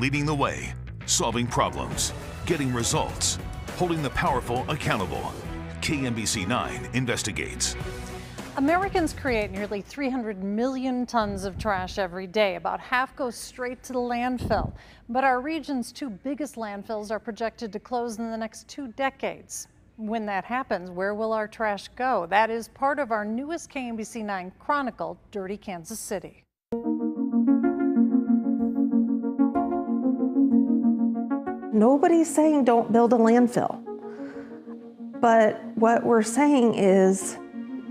leading the way, solving problems, getting results, holding the powerful accountable. KMBC 9 investigates. Americans create nearly 300 million tons of trash every day. About half goes straight to the landfill. But our region's two biggest landfills are projected to close in the next two decades. When that happens, where will our trash go? That is part of our newest KMBC 9 Chronicle, Dirty Kansas City. Nobody's saying don't build a landfill. But what we're saying is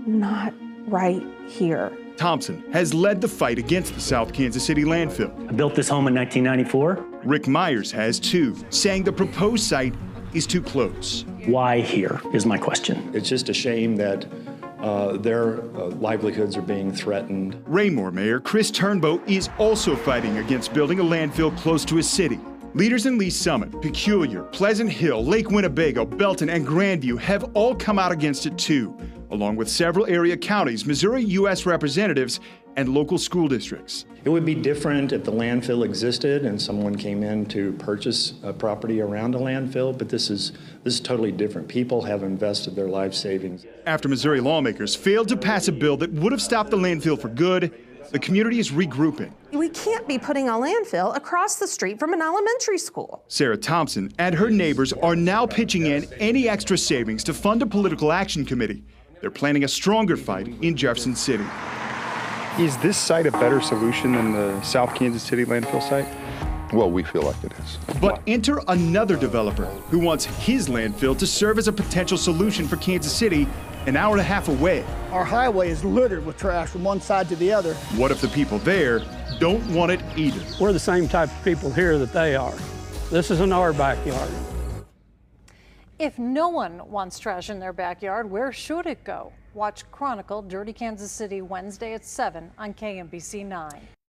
not right here. Thompson has led the fight against the South Kansas City landfill. I built this home in 1994. Rick Myers has too, saying the proposed site is too close. Why here is my question. It's just a shame that uh, their uh, livelihoods are being threatened. Raymore Mayor Chris Turnbow is also fighting against building a landfill close to his city. Leaders in Lee's Summit, Peculiar, Pleasant Hill, Lake Winnebago, Belton, and Grandview have all come out against it too, along with several area counties, Missouri U.S. representatives, and local school districts. It would be different if the landfill existed and someone came in to purchase a property around a landfill, but this is this is totally different. People have invested their life savings. After Missouri lawmakers failed to pass a bill that would have stopped the landfill for good, the community is regrouping. We can't be putting a landfill across the street from an elementary school. Sarah Thompson and her neighbors are now pitching in any extra savings to fund a political action committee. They're planning a stronger fight in Jefferson City. Is this site a better solution than the South Kansas City landfill site? Well, we feel like it is. But enter another developer who wants his landfill to serve as a potential solution for Kansas City an hour and a half away. Our highway is littered with trash from one side to the other. What if the people there don't want it either? We're the same type of people here that they are. This isn't our backyard. If no one wants trash in their backyard, where should it go? Watch Chronicle Dirty Kansas City Wednesday at 7 on KMBC 9.